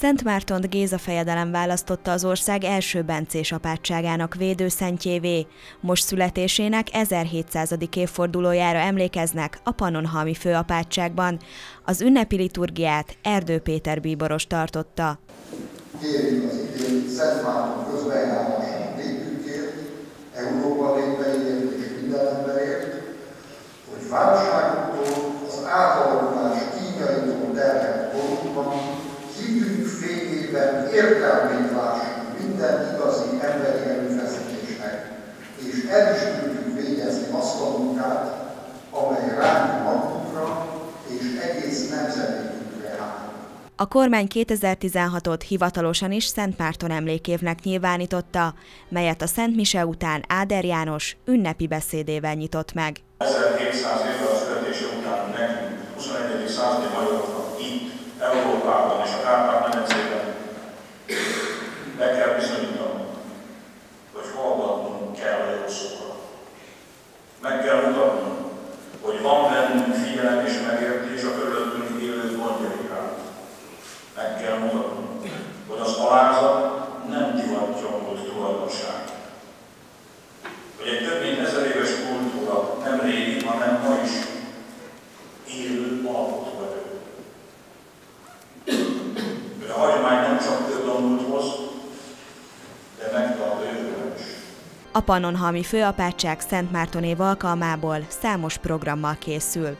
Szent Mártont Géza fejedelem választotta az ország első bencés apátságának védőszentjévé. Most születésének 1700. évfordulójára emlékeznek a Pannonhalmi főapátságban. Az ünnepi liturgiát Erdő Péter bíboros tartotta. Kérjük az idén Szent Márton népünkért, Európa népeiért és minden hogy válságunktól az átalakulás fényében értelmét lássuk minden igazi emberi erőfeszítésnek, és el is tudjuk végezni azt a munkát, amely ránk magunkra és egész nemzetünkre áll. A kormány 2016-ot hivatalosan is Szent Márton emlékévnek nyilvánította, melyet a Szent Mise után Áder János ünnepi beszédével nyitott meg. 1700 évvel a születése után nekünk, 21. századi magyaroknak tulajdonság. Hogy egy több mint ezer éves kultúra nem régi, hanem ma is élő alapot vagyok. Hogy a hagyomány nem csak hoz, de jövőben is. A Pannonhalmi főapátság Szent Márton év alkalmából számos programmal készül.